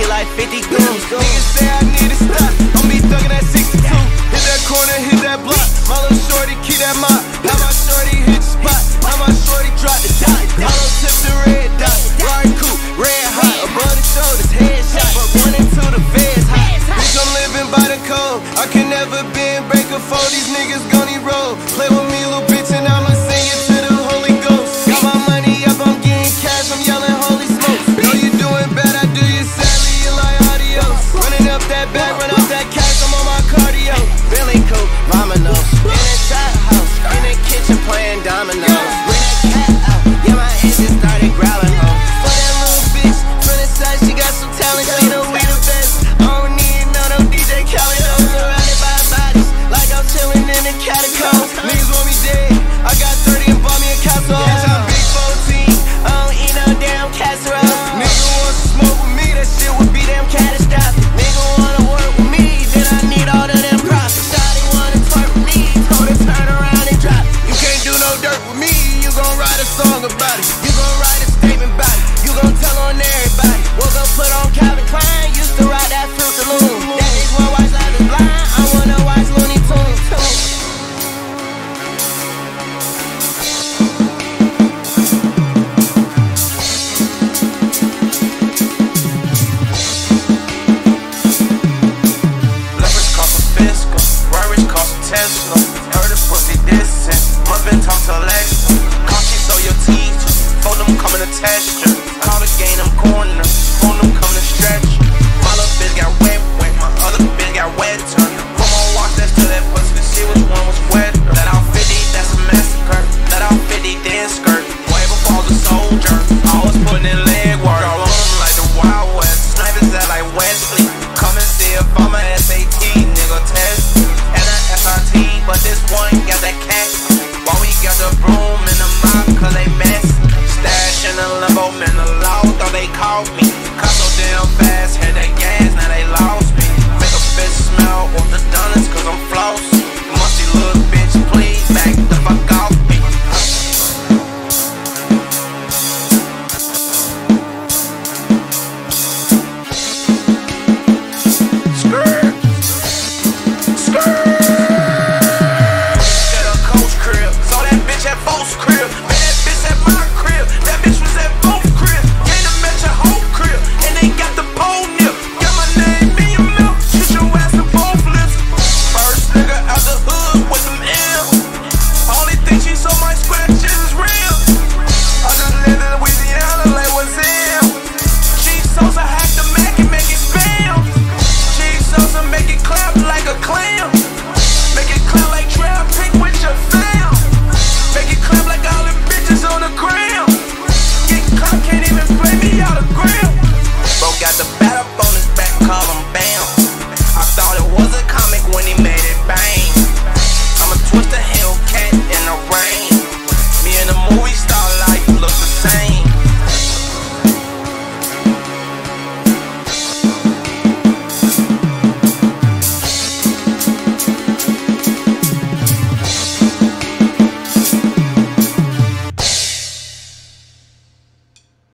kill like 50 goons. Niggas say I sing about it. You gon' write a statement about it. You gon' tell on everybody. We gon' put on Calvin Klein. Used to ride that filter loom. one got that cat. While we got the broom and the mop, cause they mess. Stash in the limbo, man, the law thought they caught me. Cut so damn fast, had that gas.